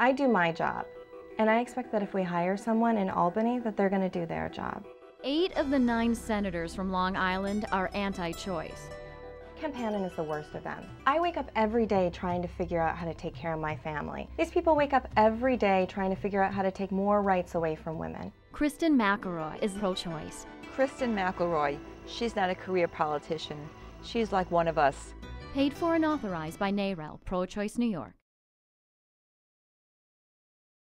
I do my job, and I expect that if we hire someone in Albany, that they're going to do their job. Eight of the nine senators from Long Island are anti choice. Kemp Hannon is the worst of them. I wake up every day trying to figure out how to take care of my family. These people wake up every day trying to figure out how to take more rights away from women. Kristen McElroy is pro choice. Kristen McElroy, she's not a career politician. She's like one of us. Paid for and authorized by NARAL, Pro Choice New York.